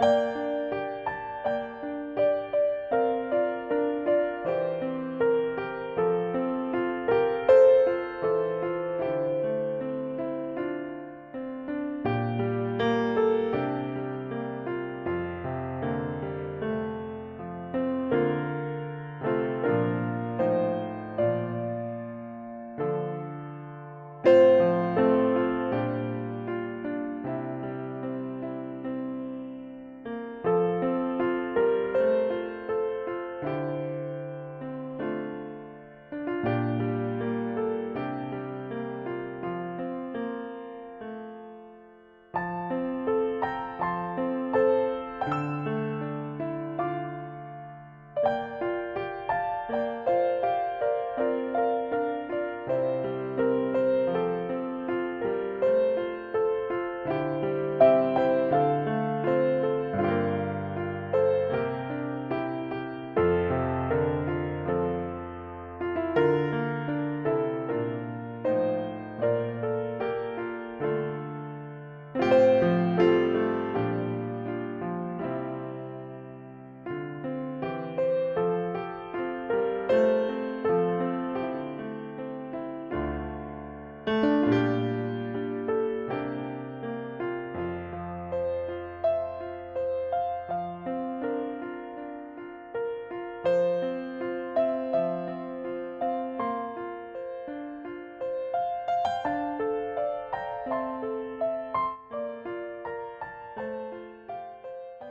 Música